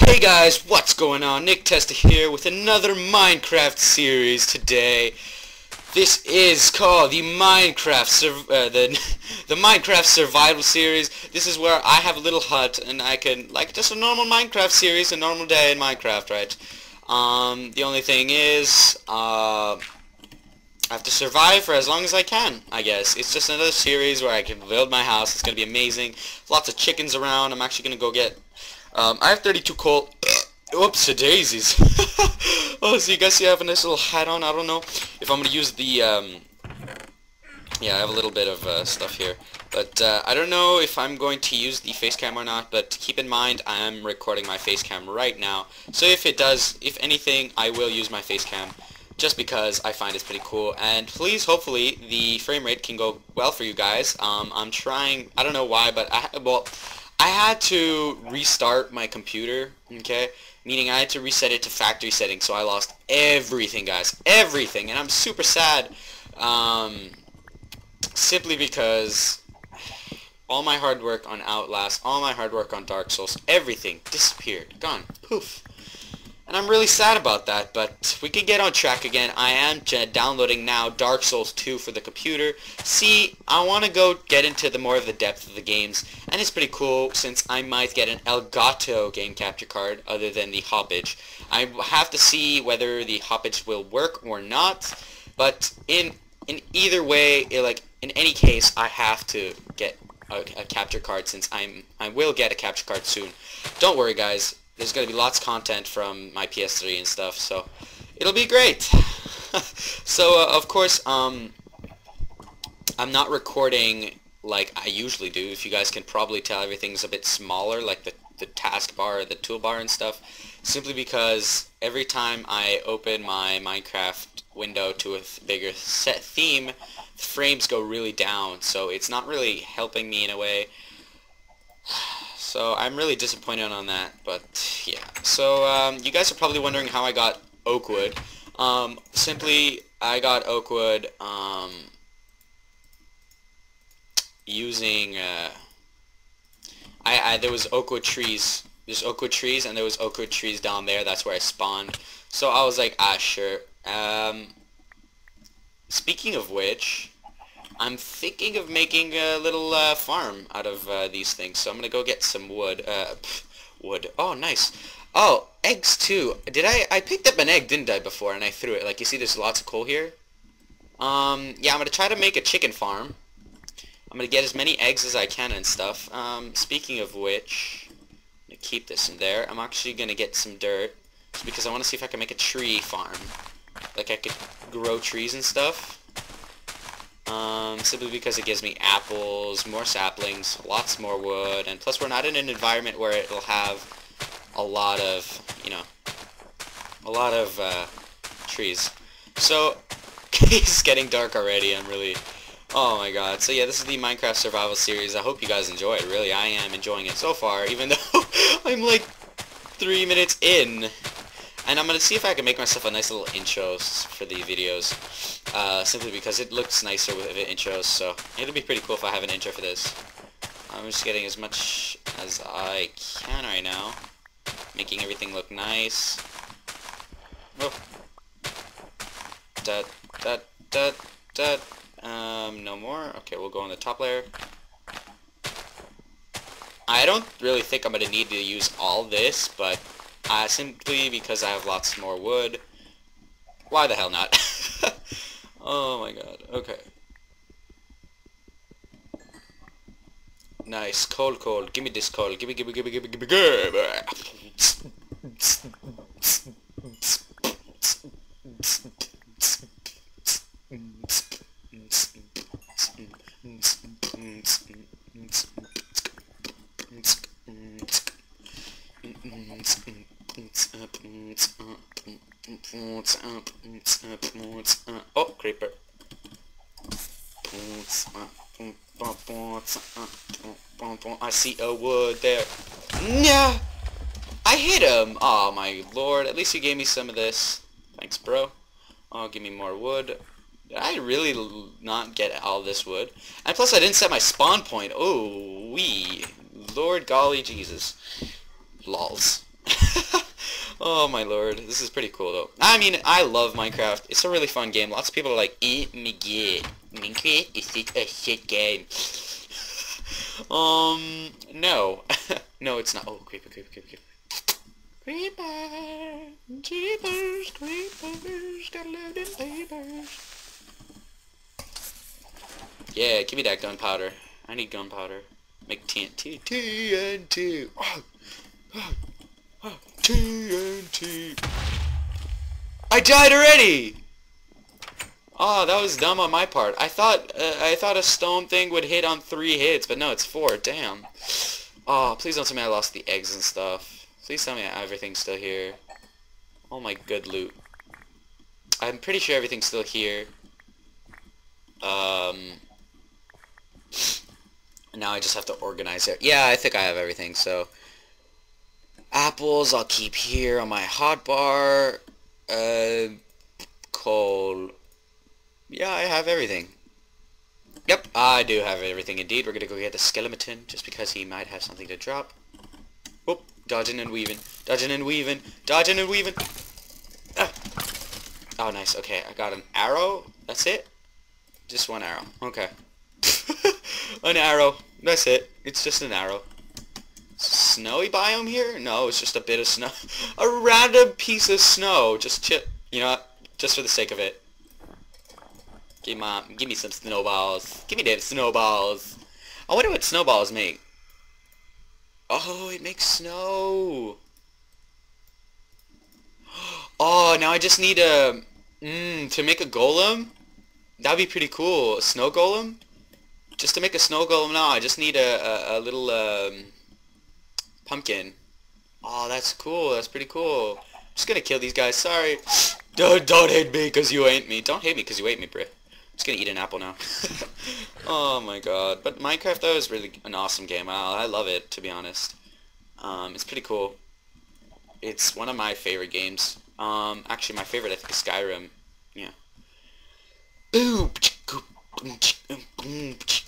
Hey guys, what's going on? Nick Testa here with another Minecraft series today. This is called the Minecraft uh, the the Minecraft Survival series. This is where I have a little hut and I can like just a normal Minecraft series, a normal day in Minecraft, right? Um, the only thing is, uh, I have to survive for as long as I can, I guess. It's just another series where I can build my house. It's gonna be amazing. Lots of chickens around. I'm actually gonna go get um, I have 32 coal. Oops, the daisies. oh, so you guys see I have a nice little hat on. I don't know if I'm going to use the... Um, yeah, I have a little bit of uh, stuff here. But uh, I don't know if I'm going to use the face cam or not, but keep in mind I am recording my face cam right now. So if it does, if anything, I will use my face cam just because I find it's pretty cool. And please, hopefully, the frame rate can go well for you guys. Um, I'm trying, I don't know why, but I, well, I had to restart my computer, okay? Meaning I had to reset it to factory settings, so I lost everything, guys. Everything, and I'm super sad. Um, simply because all my hard work on Outlast, all my hard work on Dark Souls, everything disappeared. Gone. Poof. And I'm really sad about that, but we can get on track again. I am downloading now Dark Souls 2 for the computer. See, I want to go get into the more of the depth of the games, and it's pretty cool since I might get an Elgato game capture card other than the Hauppauge. I have to see whether the Hauppauge will work or not, but in in either way, eh, like in any case, I have to get a, a capture card since I'm I will get a capture card soon. Don't worry, guys there's going to be lots of content from my PS3 and stuff, so it'll be great. so, uh, of course, um, I'm not recording like I usually do. If you guys can probably tell, everything's a bit smaller, like the, the taskbar, the toolbar and stuff, simply because every time I open my Minecraft window to a bigger set theme, the frames go really down, so it's not really helping me in a way. So I'm really disappointed on that, but yeah. So um, you guys are probably wondering how I got Oakwood. Um, simply, I got Oakwood um, using. Uh, I, I there was Oakwood trees. There's Oakwood trees, and there was Oakwood trees down there. That's where I spawned. So I was like, ah, sure. Um, speaking of which, I'm thinking of making a little uh, farm out of uh, these things, so I'm gonna go get some wood. Uh, pff, wood. Oh, nice. Oh, eggs too. Did I? I picked up an egg, didn't I, before, and I threw it. Like you see, there's lots of coal here. Um, yeah, I'm gonna try to make a chicken farm. I'm gonna get as many eggs as I can and stuff. Um, speaking of which, I'm gonna keep this in there. I'm actually gonna get some dirt because I want to see if I can make a tree farm. Like I could grow trees and stuff. Um, simply because it gives me apples, more saplings, lots more wood, and plus we're not in an environment where it'll have a lot of, you know, a lot of uh, trees. So, it's getting dark already. I'm really, oh my god. So yeah, this is the Minecraft Survival Series. I hope you guys enjoy it. Really, I am enjoying it so far, even though I'm like three minutes in. And I'm going to see if I can make myself a nice little intros for the videos. Uh, simply because it looks nicer with intros, so it'll be pretty cool if I have an intro for this. I'm just getting as much as I can right now. Making everything look nice. Oh. Da, da, da, da. Um, no more. Okay, we'll go on the top layer. I don't really think I'm going to need to use all this, but uh, simply because I have lots more wood. Why the hell not? oh my god. Okay. Nice. Coal, coal. Give me this coal. Give me. Give me. Give me. Give me, give me, give me, Oh, creeper. I see a wood there. Yeah, I hit him. Oh my lord. At least you gave me some of this. Thanks, bro. Oh, give me more wood. Did I really not get all this wood? And plus, I didn't set my spawn point. Oh, wee. Lord golly Jesus. Lols. Oh my lord, this is pretty cool though. I mean, I love Minecraft. It's a really fun game. Lots of people are like, eat me get. Minecraft is such a shit game. um, no. no, it's not. Oh, creeper, creeper, creeper, creeper. Creeper, jeepers, creepers, got loaded. Yeah, give me that gunpowder. I need gunpowder. Make TNT. TNT. Oh, oh, oh, TNT. I died already. Oh, that was dumb on my part. I thought uh, I thought a stone thing would hit on three hits, but no, it's four. Damn. Oh, please don't tell me I lost the eggs and stuff. Please tell me everything's still here. Oh my good loot. I'm pretty sure everything's still here. Um, now I just have to organize it. Yeah, I think I have everything, so... Apples I'll keep here on my hotbar. Uh, coal. Yeah, I have everything. Yep, I do have everything indeed. We're gonna go get the skeleton, just because he might have something to drop. Whoop, dodging and weaving, dodging and weaving, dodging and weaving. Ah. Oh, nice. Okay, I got an arrow. That's it? Just one arrow. Okay. an arrow. That's it. It's just an arrow. Snowy biome here? No, it's just a bit of snow. a random piece of snow. Just chip. You know? Just for the sake of it. Give me, give me some snowballs. Give me them snowballs. I wonder what snowballs make. Oh, it makes snow. Oh, now I just need a... Mmm, to make a golem? That'd be pretty cool. A snow golem? Just to make a snow golem now, I just need a, a, a little um, pumpkin. Oh, that's cool. That's pretty cool. I'm just gonna kill these guys. Sorry. Don't, don't hate me because you ain't me. Don't hate me because you ate me, bro. I'm just gonna eat an apple now. oh my god. But Minecraft, though, is really an awesome game. I, I love it, to be honest. Um, it's pretty cool. It's one of my favorite games. Um, actually, my favorite, I think, is Skyrim. Yeah.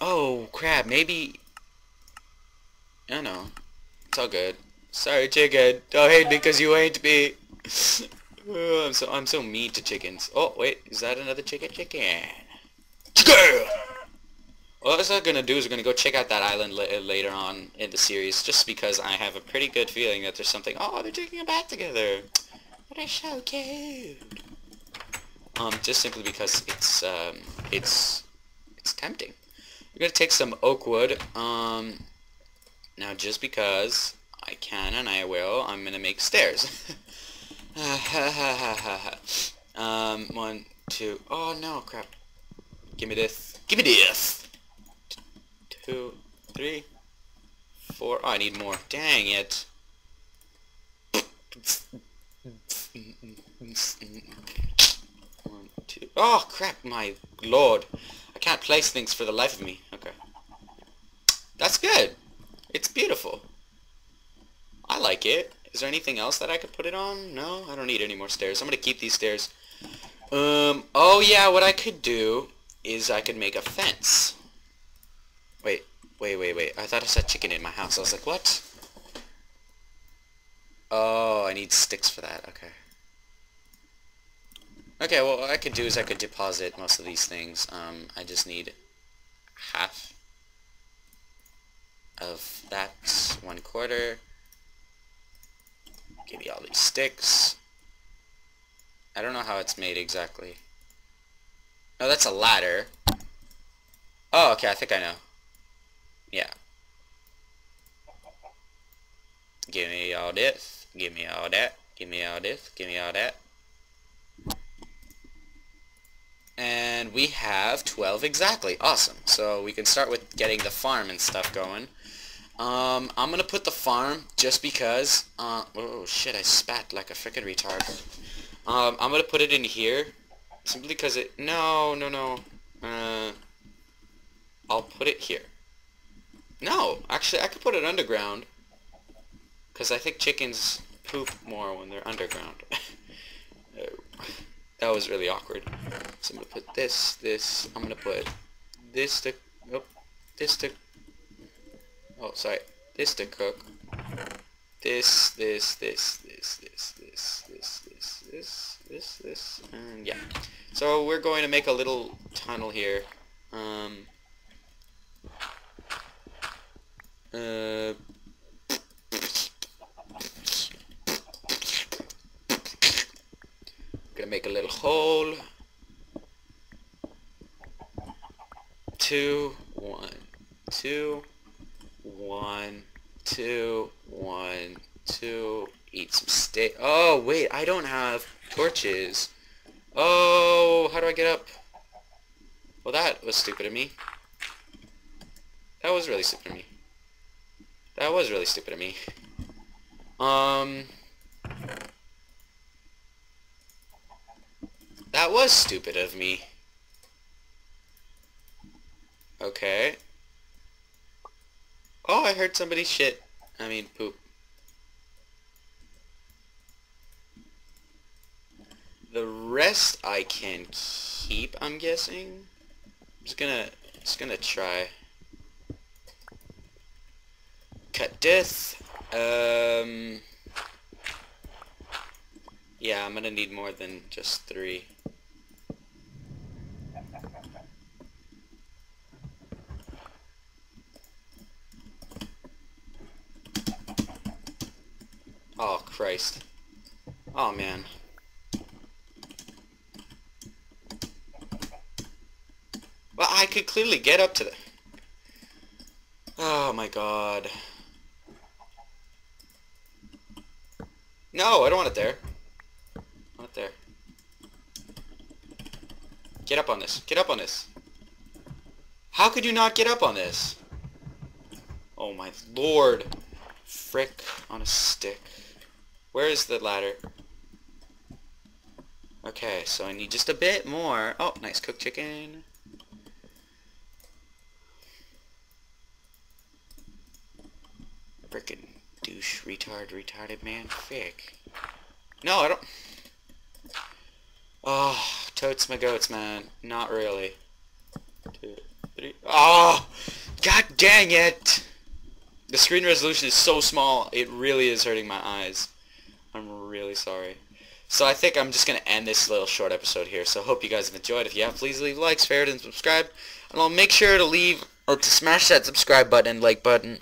Oh, crap, maybe... I don't know. It's all good. Sorry, chicken. Don't hate me because you ain't me. oh, I'm so I'm so mean to chickens. Oh, wait. Is that another chicken? Chicken. Chicken! What I'm gonna do is we're gonna go check out that island la later on in the series, just because I have a pretty good feeling that there's something. Oh, they're taking a bath together. They're so cute. Um, just simply because it's um, it's it's tempting. We're gonna take some oak wood. Um, now just because I can and I will, I'm gonna make stairs. um, one, two. Oh no, crap! Give me this. Give me this. Two, three, four. Oh, I need more. Dang it. One, two. Oh crap! My lord I can't place things for the life of me. Okay. That's good. It's beautiful. I like it. Is there anything else that I could put it on? No, I don't need any more stairs. I'm going to keep these stairs. Um, oh yeah, what I could do is I could make a fence. Wait, wait, wait, wait. I thought I saw chicken in my house. I was like, what? Oh, I need sticks for that. Okay. Okay, well, what I could do is I could deposit most of these things. Um, I just need half of that, one quarter. Give me all these sticks. I don't know how it's made exactly. Oh, that's a ladder. Oh, okay, I think I know. Yeah. Give me all this. Give me all that. Give me all this. Give me all that. And we have 12 exactly. Awesome. So we can start with getting the farm and stuff going. Um, I'm going to put the farm just because... Uh, oh, shit, I spat like a freaking retard. Um, I'm going to put it in here. Simply because it... No, no, no. Uh, I'll put it here. No, actually, I could put it underground. Because I think chickens poop more when they're underground. That was really awkward. So I'm gonna put this, this, I'm gonna put this to, oh, this to, oh, sorry, this to cook, this, this, this, this, this, this, this, this, this, this, this, and yeah. So we're going to make a little tunnel here. Um, uh, gonna make a little hole. Two, one, two, one, two, one, two. Eat some steak. Oh, wait, I don't have torches. Oh, how do I get up? Well, that was stupid of me. That was really stupid of me. That was really stupid of me. Um... That was stupid of me. Okay. Oh, I heard somebody shit. I mean, poop. The rest I can keep, I'm guessing. I'm just gonna, just gonna try. Cut death. Um. Yeah, I'm gonna need more than just three. Oh, Christ. Oh, man. Well, I could clearly get up to the... Oh, my God. No, I don't want it there. It there. Get up on this. Get up on this. How could you not get up on this? Oh, my lord. Frick on a stick. Where is the ladder? Okay, so I need just a bit more. Oh, nice cooked chicken. Frickin' douche, retard, retarded man. Fick. No, I don't... Oh, totes my goats, man. Not really. Two, three... Oh! God dang it! The screen resolution is so small, it really is hurting my eyes. I'm really sorry. So I think I'm just going to end this little short episode here. So hope you guys have enjoyed. If you have, please leave likes, favorite, and subscribe. And I'll make sure to leave, or to smash that subscribe button like button.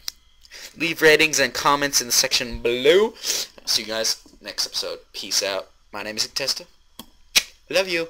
Leave ratings and comments in the section below. See you guys next episode. Peace out. My name is Testa. Love you.